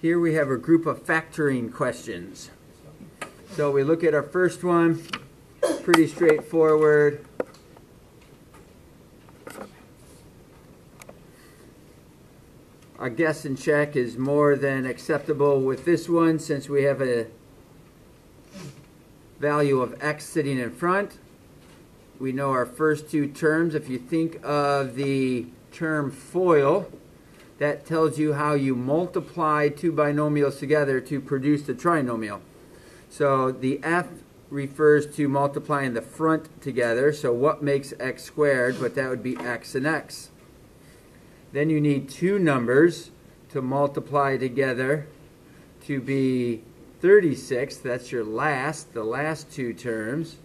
Here we have a group of factoring questions. So we look at our first one, pretty straightforward. Our guess and check is more than acceptable with this one since we have a value of x sitting in front. We know our first two terms. If you think of the term FOIL, that tells you how you multiply two binomials together to produce the trinomial. So the f refers to multiplying the front together. So what makes x squared? But that would be x and x. Then you need two numbers to multiply together to be 36. That's your last, the last two terms.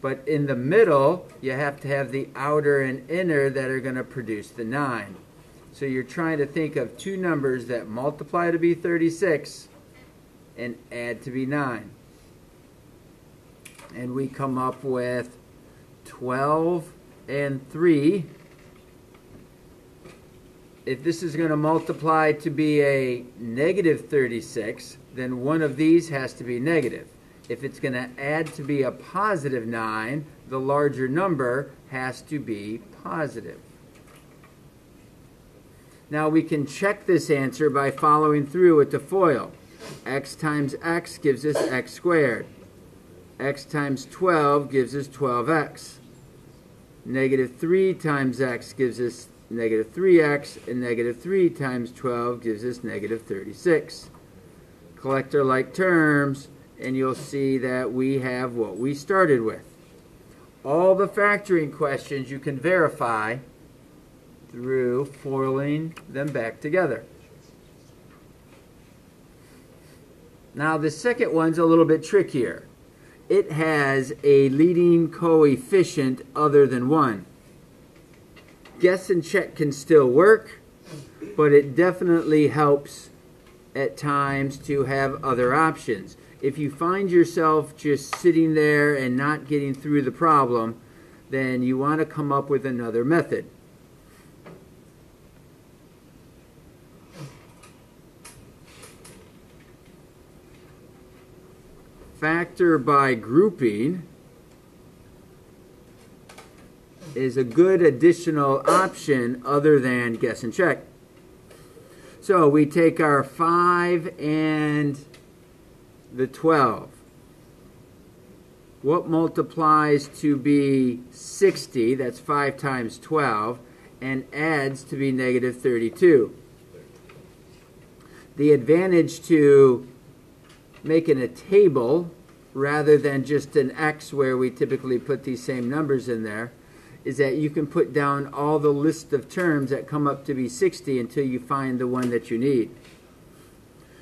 But in the middle, you have to have the outer and inner that are going to produce the 9. So you're trying to think of two numbers that multiply to be 36 and add to be 9. And we come up with 12 and 3. If this is going to multiply to be a negative 36, then one of these has to be negative. If it's going to add to be a positive 9, the larger number has to be positive. Now we can check this answer by following through with the FOIL. x times x gives us x squared. x times 12 gives us 12x. Negative 3 times x gives us negative 3x, and negative 3 times 12 gives us negative 36. Collect our like terms, and you'll see that we have what we started with. All the factoring questions you can verify through foiling them back together. Now the second one's a little bit trickier. It has a leading coefficient other than 1. Guess and check can still work, but it definitely helps at times to have other options. If you find yourself just sitting there and not getting through the problem, then you want to come up with another method. Factor by grouping is a good additional option other than guess and check. So we take our 5 and the 12. What multiplies to be 60, that's 5 times 12, and adds to be negative 32. The advantage to making a table rather than just an X where we typically put these same numbers in there is that you can put down all the list of terms that come up to be 60 until you find the one that you need.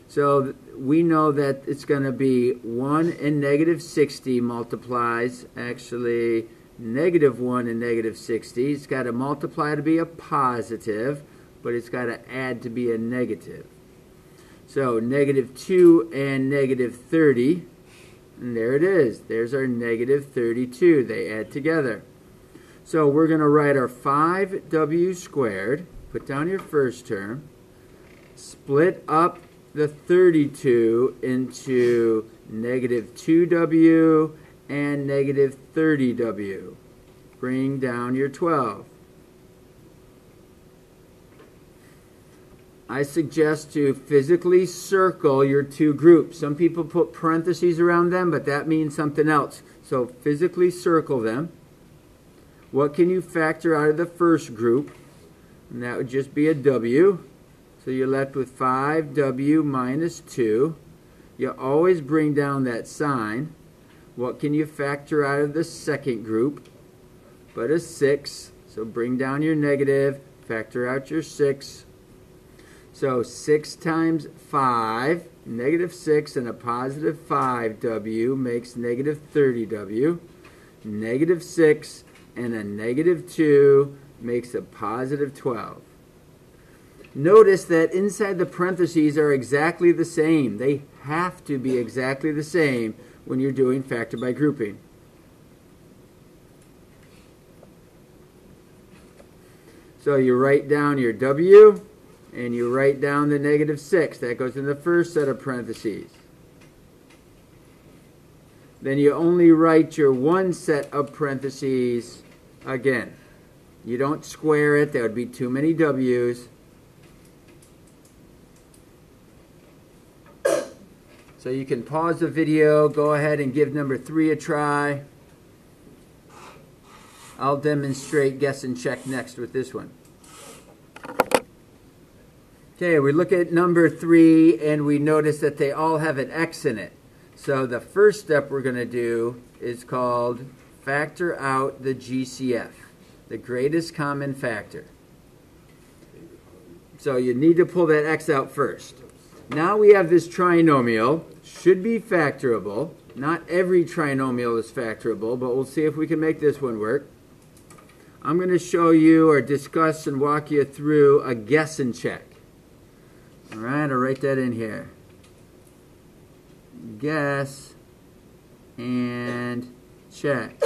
So we know that it's going to be 1 and negative 60 multiplies, actually negative 1 and negative 60. It's got to multiply to be a positive, but it's got to add to be a negative. So negative 2 and negative 30. And there it is. There's our negative 32. They add together. So we're going to write our 5w squared. Put down your first term. Split up the 32 into negative 2w and negative 30w. Bring down your 12. I suggest to physically circle your two groups. Some people put parentheses around them, but that means something else. So physically circle them. What can you factor out of the first group? And that would just be a W. So you're left with 5W minus 2. You always bring down that sign. What can you factor out of the second group? But a 6. So bring down your negative, factor out your 6. So 6 times 5, negative 6 and a positive 5w makes negative 30w. Negative 6 and a negative 2 makes a positive 12. Notice that inside the parentheses are exactly the same. They have to be exactly the same when you're doing factor by grouping. So you write down your W, and you write down the negative 6. That goes in the first set of parentheses. Then you only write your one set of parentheses again. You don't square it, that would be too many W's. So you can pause the video, go ahead and give number three a try. I'll demonstrate guess and check next with this one. Okay, we look at number three and we notice that they all have an X in it. So the first step we're going to do is called factor out the GCF, the greatest common factor. So you need to pull that X out first. Now we have this trinomial, should be factorable. Not every trinomial is factorable, but we'll see if we can make this one work. I'm going to show you or discuss and walk you through a guess and check. All right, I'll write that in here. Guess and check.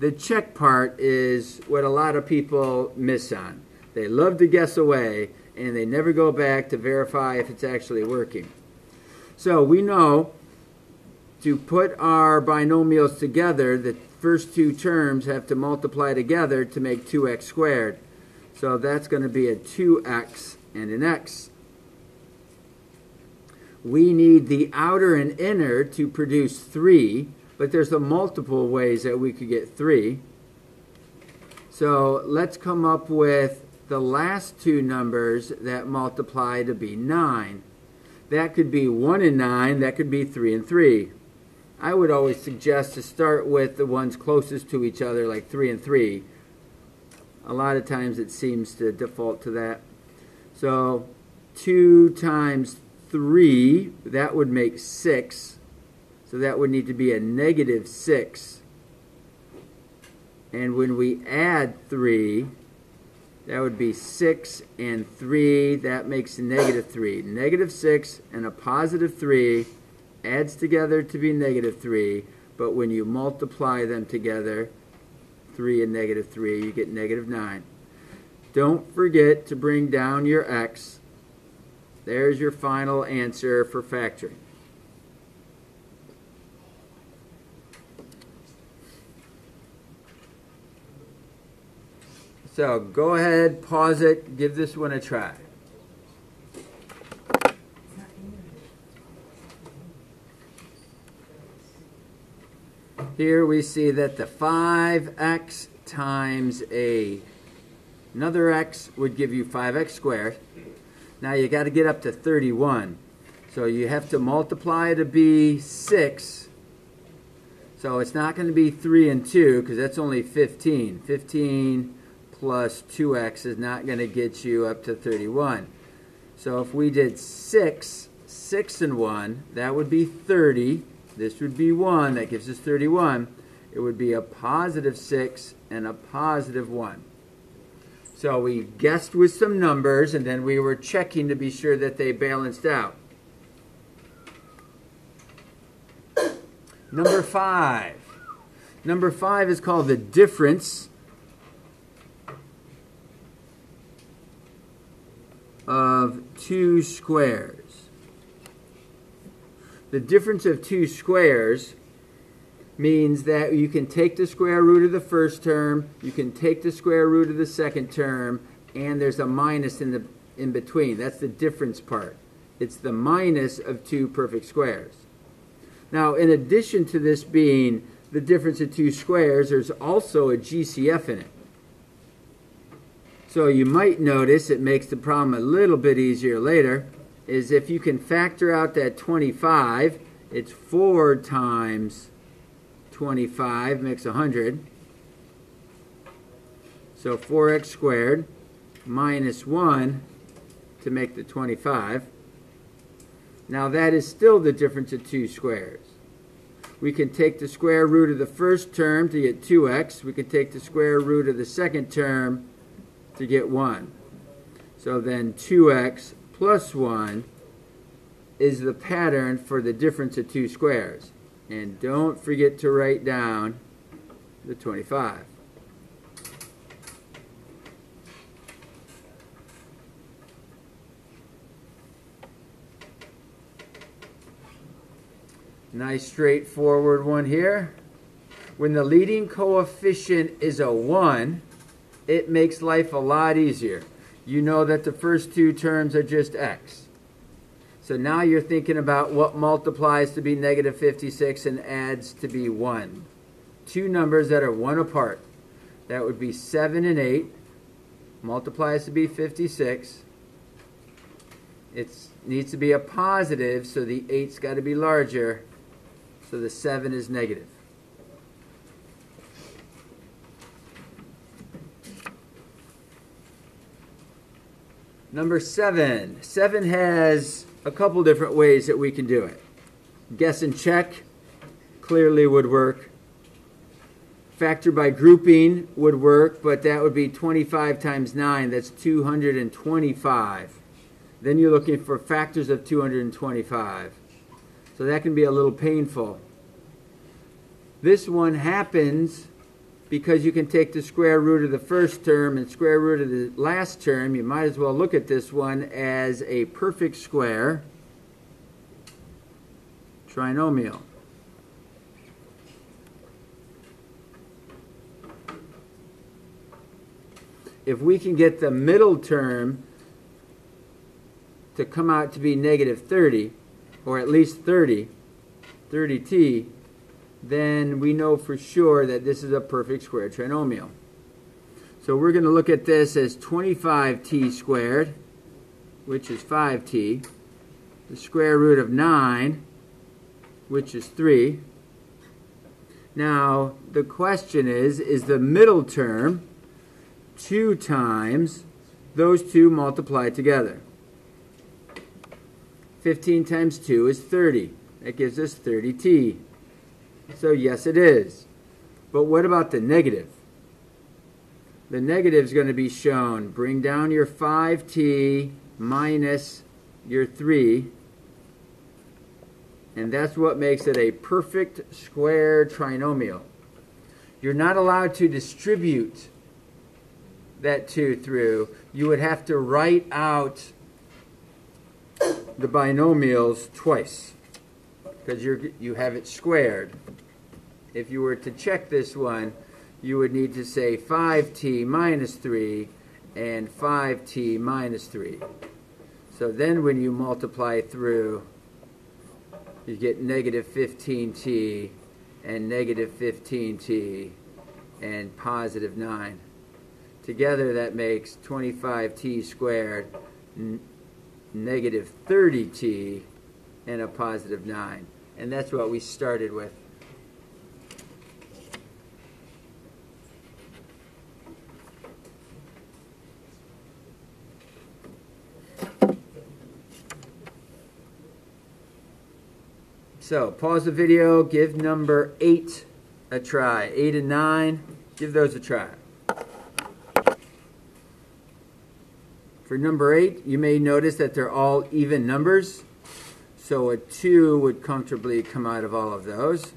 The check part is what a lot of people miss on. They love to guess away and they never go back to verify if it's actually working. So we know to put our binomials together, the first two terms have to multiply together to make 2x squared. So that's going to be a 2x and an x. We need the outer and inner to produce 3, but there's a multiple ways that we could get 3. So let's come up with the last two numbers that multiply to be 9. That could be 1 and 9, that could be 3 and 3. I would always suggest to start with the ones closest to each other, like 3 and 3. A lot of times it seems to default to that. So 2 times 3, that would make 6. So that would need to be a negative 6. And when we add 3, that would be 6 and 3. That makes negative 3. Negative 6 and a positive 3 adds together to be negative 3, but when you multiply them together, 3 and negative 3, you get negative 9. Don't forget to bring down your x. There's your final answer for factoring. So go ahead, pause it, give this one a try. Here we see that the 5x times a another x would give you 5x squared. Now you got to get up to 31. So you have to multiply to be 6. So it's not going to be 3 and 2 because that's only 15. 15 plus 2x is not going to get you up to 31. So if we did 6, 6 and 1, that would be 30. This would be 1. That gives us 31. It would be a positive 6 and a positive 1. So we guessed with some numbers, and then we were checking to be sure that they balanced out. Number 5. Number 5 is called the difference of two squares the difference of two squares means that you can take the square root of the first term, you can take the square root of the second term, and there's a minus in the in between. That's the difference part. It's the minus of two perfect squares. Now, in addition to this being the difference of two squares, there's also a GCF in it. So you might notice it makes the problem a little bit easier later is if you can factor out that 25, it's 4 times 25 makes 100. So 4x squared minus 1 to make the 25. Now that is still the difference of two squares. We can take the square root of the first term to get 2x. We can take the square root of the second term to get 1. So then 2x plus 1 is the pattern for the difference of two squares. And don't forget to write down the 25. Nice straightforward one here. When the leading coefficient is a 1, it makes life a lot easier. You know that the first two terms are just x. So now you're thinking about what multiplies to be negative 56 and adds to be 1. Two numbers that are 1 apart. That would be 7 and 8. Multiplies to be 56. It needs to be a positive, so the 8's got to be larger. So the 7 is negative. Number seven. Seven has a couple different ways that we can do it. Guess and check clearly would work. Factor by grouping would work, but that would be 25 times 9. That's 225. Then you're looking for factors of 225. So that can be a little painful. This one happens because you can take the square root of the first term and square root of the last term. You might as well look at this one as a perfect square trinomial. If we can get the middle term to come out to be negative 30, or at least 30, 30t, then we know for sure that this is a perfect square trinomial. So we're going to look at this as 25t squared, which is 5t, the square root of 9, which is 3. Now, the question is, is the middle term 2 times those two multiplied together? 15 times 2 is 30. That gives us 30t. So yes, it is. But what about the negative? The negative is going to be shown. Bring down your 5t minus your 3. And that's what makes it a perfect square trinomial. You're not allowed to distribute that 2 through. You would have to write out the binomials twice because you you have it squared. If you were to check this one, you would need to say 5t minus 3 and 5t minus 3. So then when you multiply through, you get negative 15t and negative 15t and positive 9. Together that makes 25t squared, negative 30t, and a positive 9. And that's what we started with. So pause the video, give number 8 a try. 8 and 9, give those a try. For number 8, you may notice that they're all even numbers. So a 2 would comfortably come out of all of those.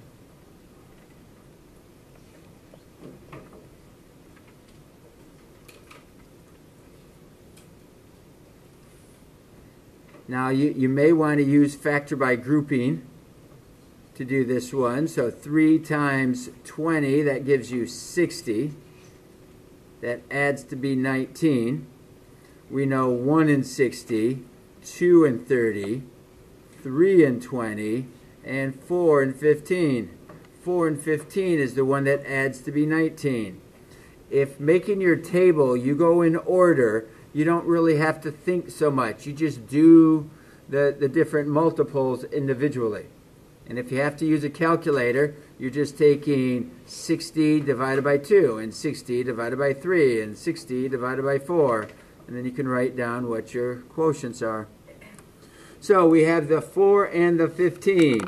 Now you, you may want to use factor by grouping to do this one. So 3 times 20, that gives you 60. That adds to be 19. We know 1 and 60, 2 and 30, 3 and 20, and 4 and 15. 4 and 15 is the one that adds to be 19. If making your table, you go in order, you don't really have to think so much. You just do the, the different multiples individually. And if you have to use a calculator, you're just taking 60 divided by 2, and 60 divided by 3, and 60 divided by 4. And then you can write down what your quotients are. So we have the 4 and the 15.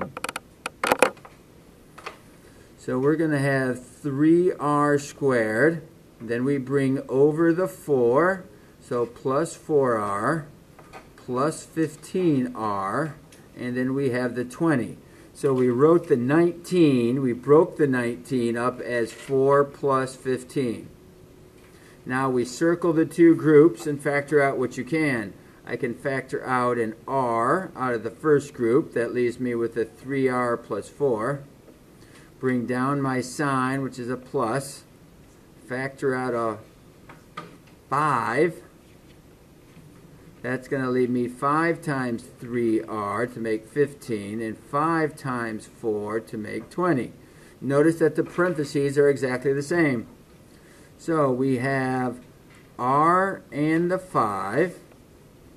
So we're going to have 3r squared. Then we bring over the 4. So plus 4r plus 15r. And then we have the 20. So we wrote the 19. We broke the 19 up as 4 plus 15. Now we circle the two groups and factor out what you can. I can factor out an r out of the first group. That leaves me with a 3r plus 4. Bring down my sign, which is a plus. Factor out a 5. That's going to leave me 5 times 3r to make 15, and 5 times 4 to make 20. Notice that the parentheses are exactly the same. So we have r and the 5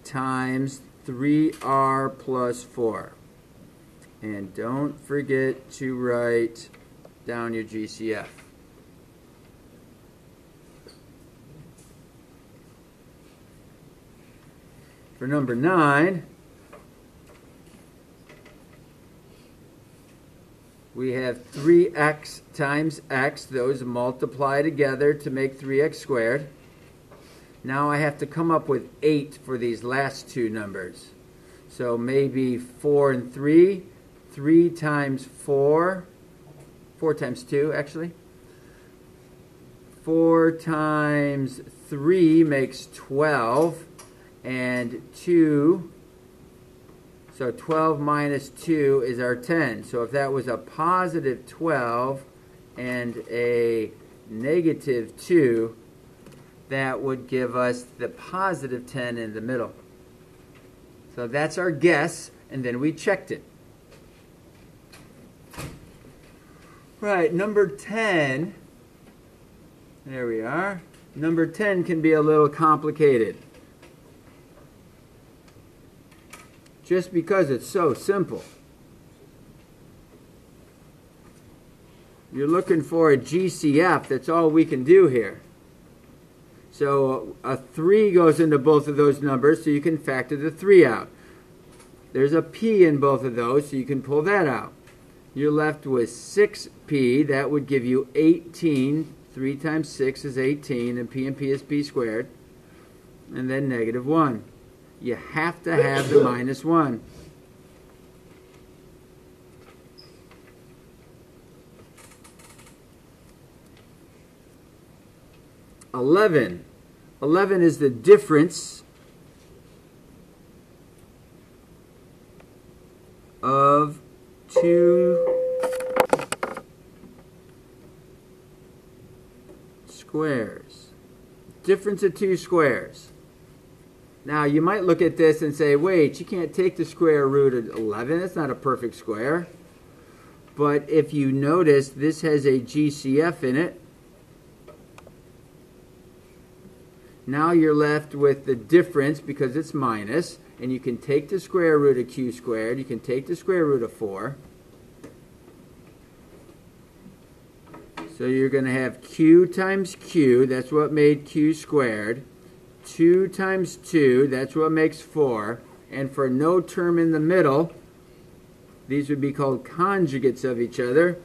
times 3r plus 4. And don't forget to write down your GCF. For number 9, we have 3x times x. Those multiply together to make 3x squared. Now I have to come up with 8 for these last two numbers. So maybe 4 and 3. 3 times 4. 4 times 2, actually. 4 times 3 makes 12. And 2, so 12 minus 2 is our 10. So if that was a positive 12 and a negative 2, that would give us the positive 10 in the middle. So that's our guess, and then we checked it. Right, number 10. There we are. Number 10 can be a little complicated. Just because it's so simple. You're looking for a GCF, that's all we can do here. So a 3 goes into both of those numbers, so you can factor the 3 out. There's a P in both of those, so you can pull that out. You're left with 6P. That would give you 18. 3 times 6 is 18, and P and P is P squared. And then negative 1. You have to have the minus 1. Eleven. 11 is the difference of two squares. Difference of two squares. Now, you might look at this and say, wait, you can't take the square root of 11. That's not a perfect square. But if you notice, this has a GCF in it. Now you're left with the difference because it's minus, and you can take the square root of q squared, you can take the square root of 4. So you're going to have q times q, that's what made q squared. 2 times 2, that's what makes 4. And for no term in the middle, these would be called conjugates of each other.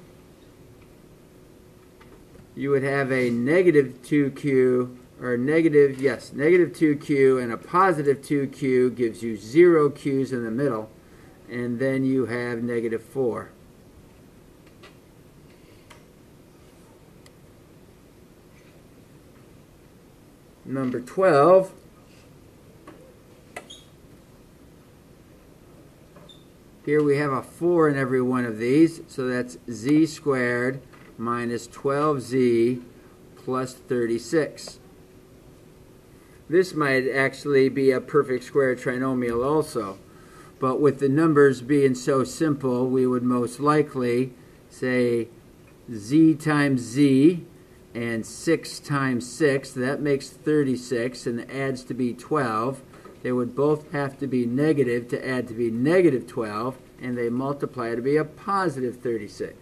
You would have a negative 2q or negative, yes, negative 2q and a positive 2q gives you 0 q's in the middle, and then you have negative 4. Number 12. Here we have a 4 in every one of these, so that's z squared minus 12z plus 36. This might actually be a perfect square trinomial also. But with the numbers being so simple, we would most likely say z times z and 6 times 6, that makes 36 and adds to be 12. They would both have to be negative to add to be negative 12, and they multiply to be a positive 36.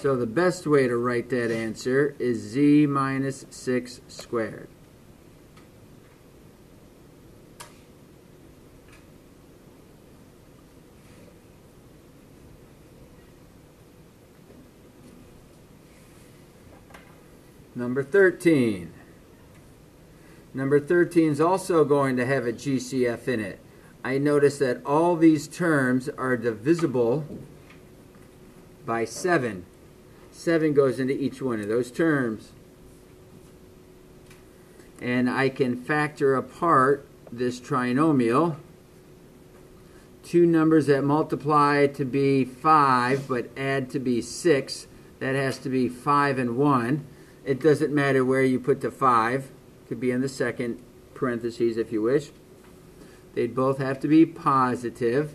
So the best way to write that answer is z minus 6 squared. Number 13. Number 13 is also going to have a GCF in it. I notice that all these terms are divisible by 7. 7 goes into each one of those terms. And I can factor apart this trinomial, two numbers that multiply to be 5 but add to be 6, that has to be 5 and 1. It doesn't matter where you put the 5. Could be in the second parentheses if you wish. They'd both have to be positive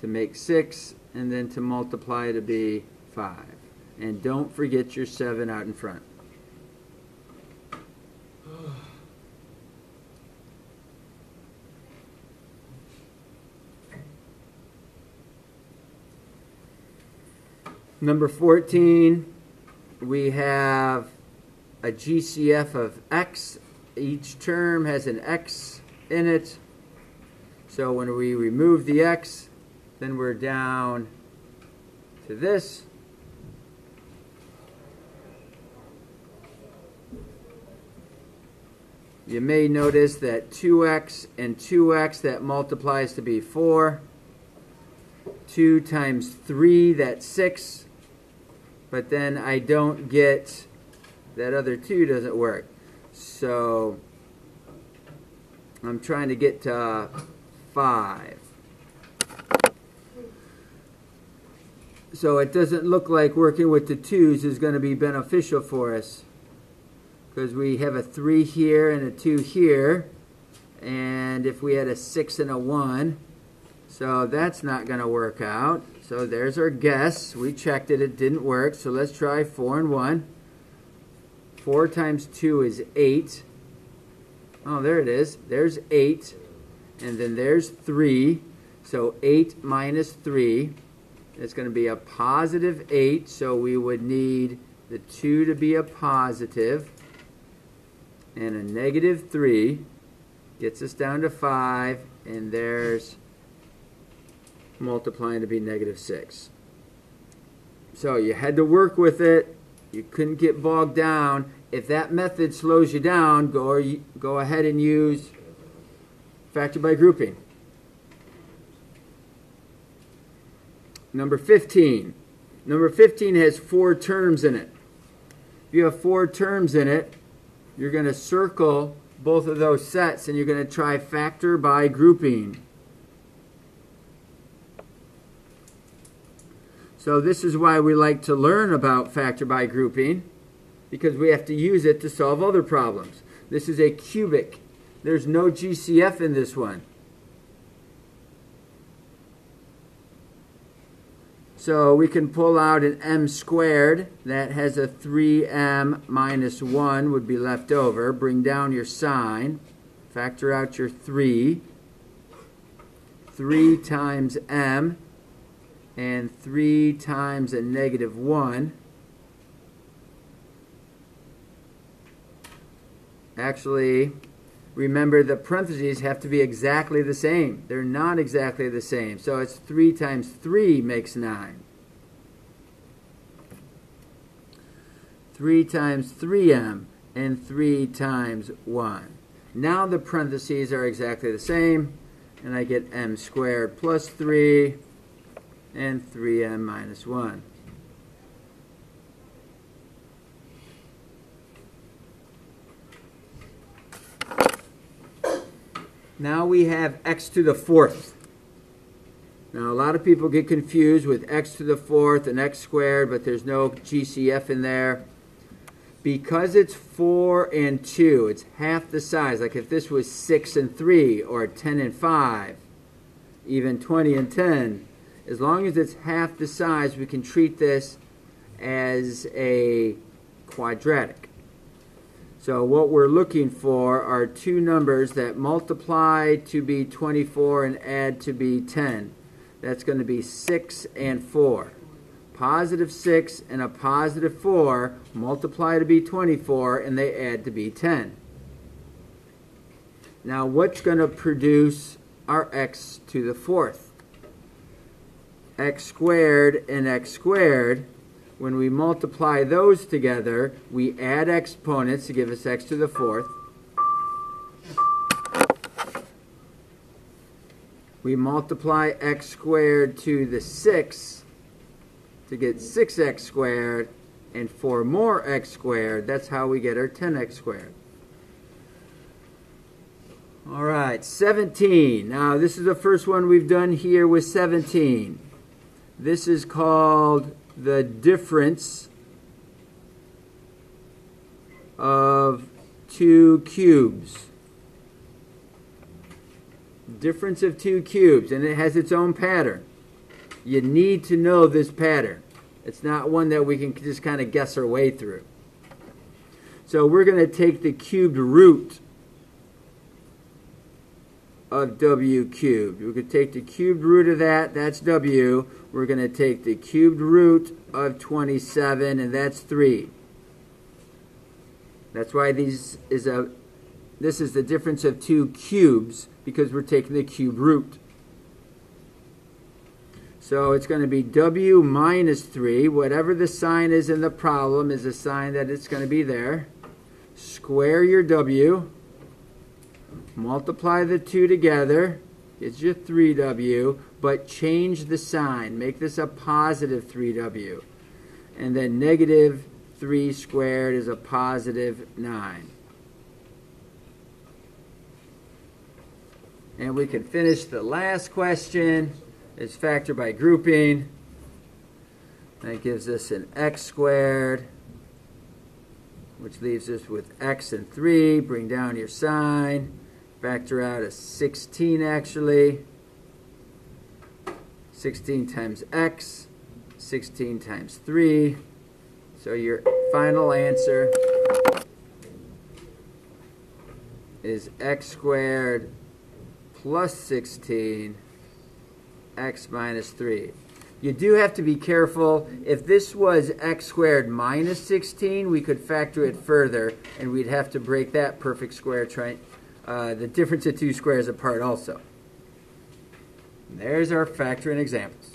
to make 6 and then to multiply to be 5. And don't forget your 7 out in front. Number 14, we have a GCF of x. Each term has an x in it. So when we remove the x, then we're down to this. You may notice that 2x and 2x, that multiplies to be 4. 2 times 3, that's 6 but then I don't get that other two doesn't work. So I'm trying to get to uh, five. So it doesn't look like working with the twos is going to be beneficial for us because we have a three here and a two here. And if we had a six and a one, so that's not going to work out. So there's our guess. We checked it. It didn't work. So let's try 4 and 1. 4 times 2 is 8. Oh, there it is. There's 8. And then there's 3. So 8 minus 3 is going to be a positive 8. So we would need the 2 to be a positive and a negative 3 gets us down to 5 and there's multiplying to be negative 6. So you had to work with it. You couldn't get bogged down. If that method slows you down, go, go ahead and use factor by grouping. Number 15. Number 15 has four terms in it. If you have four terms in it, you're going to circle both of those sets and you're going to try factor by grouping. So this is why we like to learn about factor by grouping because we have to use it to solve other problems. This is a cubic. There's no GCF in this one. So we can pull out an m squared that has a 3m minus 1 would be left over. Bring down your sign. Factor out your 3. 3 times m and 3 times a negative 1. Actually, remember the parentheses have to be exactly the same. They're not exactly the same. So it's 3 times 3 makes 9. 3 times 3m and 3 times 1. Now the parentheses are exactly the same, and I get m squared plus 3 and 3m minus 1. Now we have x to the fourth. Now a lot of people get confused with x to the fourth and x squared, but there's no GCF in there. Because it's 4 and 2, it's half the size. Like if this was 6 and 3, or 10 and 5, even 20 and 10, as long as it's half the size, we can treat this as a quadratic. So what we're looking for are two numbers that multiply to be 24 and add to be 10. That's going to be 6 and 4. Positive 6 and a positive 4 multiply to be 24 and they add to be 10. Now what's going to produce our x to the fourth? X squared and x squared, when we multiply those together, we add exponents to give us x to the fourth. We multiply x squared to the 6 to get 6x squared, and 4 more x squared, that's how we get our 10x squared. All right, 17. Now, this is the first one we've done here with 17. This is called the difference of two cubes. Difference of two cubes, and it has its own pattern. You need to know this pattern. It's not one that we can just kind of guess our way through. So we're going to take the cubed root of w cubed. We could take the cubed root of that, that's w. We're going to take the cubed root of 27, and that's 3. That's why these is a this is the difference of two cubes because we're taking the cube root. So it's going to be w minus 3. Whatever the sign is in the problem is a sign that it's going to be there. Square your w. Multiply the two together. It's your 3w. But change the sign. Make this a positive 3w. And then negative 3 squared is a positive 9. And we can finish the last question. It's factor by grouping. That gives us an x squared, which leaves us with x and 3. Bring down your sign. Factor out a 16 actually. 16 times x, 16 times 3. So your final answer is x squared plus 16 x minus 3. You do have to be careful. If this was x squared minus 16, we could factor it further, and we'd have to break that perfect square, try, uh, the difference of two squares apart also. And there's our factoring examples.